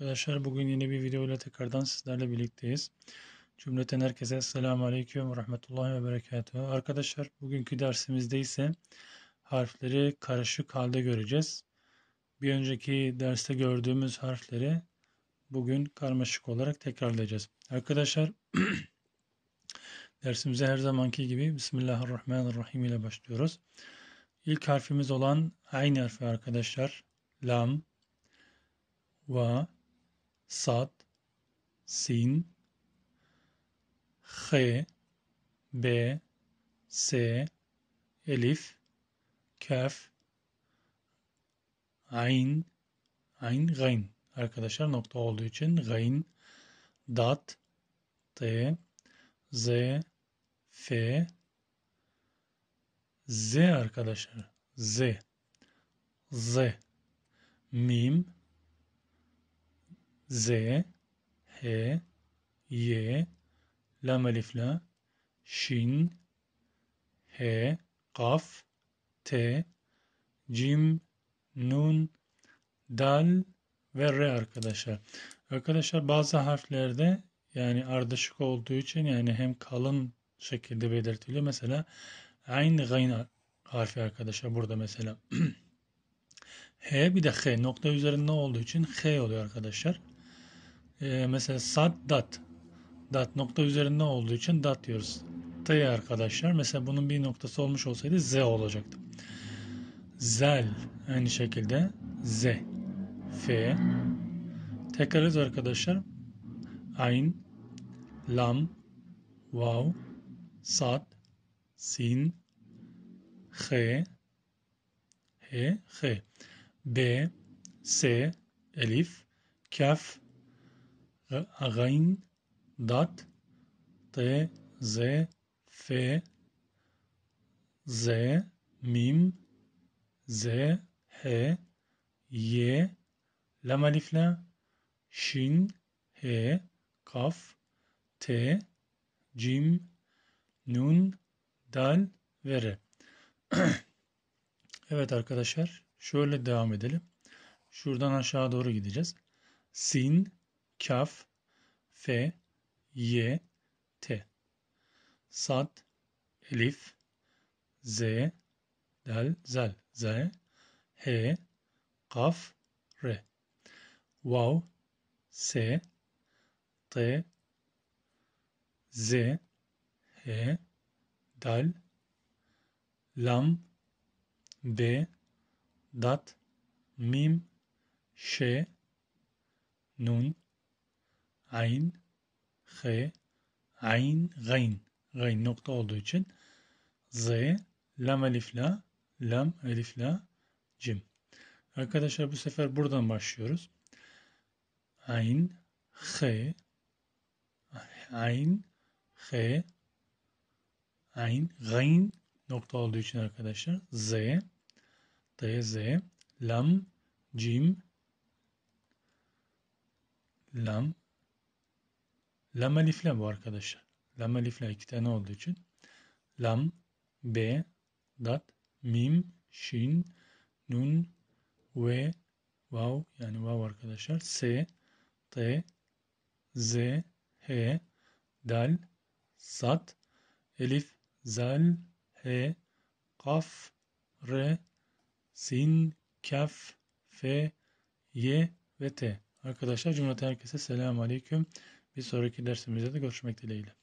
Arkadaşlar bugün yeni bir video ile tekrardan sizlerle birlikteyiz. Cümleten herkese selamun aleyküm ve rahmetullahi ve berekatuhu. Arkadaşlar bugünkü dersimizde ise harfleri karışık halde göreceğiz. Bir önceki derste gördüğümüz harfleri bugün karmaşık olarak tekrarlayacağız. Arkadaşlar dersimize her zamanki gibi Bismillahirrahmanirrahim ile başlıyoruz. İlk harfimiz olan aynı harfi arkadaşlar. Lam, va, sad, sin, h, b, s, elif, kaf, ayn, ayn, gayn. Arkadaşlar nokta olduğu için gayn, dat, t, z, f, z arkadaşlar. Z, z, mim, Z, H, Y, Lam Elif La, Şin, H, Kaf, T, Cim, Nun, Dal ve R arkadaşlar. Arkadaşlar bazı harflerde yani ardışık olduğu için yani hem kalın şekilde belirtiliyor. Mesela Ayn gayn harfi arkadaşlar burada mesela. H bir de H nokta üzerinde olduğu için H oluyor arkadaşlar. Ee, mesela sad dat. Dat nokta üzerinde olduğu için dat diyoruz. T arkadaşlar. Mesela bunun bir noktası olmuş olsaydı Z olacaktı. Zel aynı şekilde Z. F. Tekrarız arkadaşlar. Ayn, lam, vav, sad, sin, h, h, h. B, S, elif, kaf, dat, t, z, f, z, mim, z, h, y, lam alif la, şin, h, kaf, t, cim, nun, dal ve re. evet arkadaşlar şöyle devam edelim. Şuradan aşağı doğru gideceğiz. Sin, kaf, fe, ye, te. Sad, elif, z, dal, zal, z, he, kaf, re. Vav, se, t, z, he, dal, lam, b, dat, mim, ş, nun, ayn, h, ayn, gayn. Gayn nokta olduğu için z, lam elif la, lam elif la, cim. Arkadaşlar bu sefer buradan başlıyoruz. Ayn, h, ayn, h, ayn, gayn nokta olduğu için arkadaşlar z, t, z, lam, cim, lam, lam alifle bu arkadaşlar. Lam alifle iki tane olduğu için lam, b, dat, mim, şin, nun, ve, vav yani vav arkadaşlar. S, t, z, h, dal, sat, elif, zal, he, kaf, re, sin, kaf, f, y ve t. Arkadaşlar cümlete herkese selamun aleyküm. Bir sonraki dersimizde de görüşmek dileğiyle.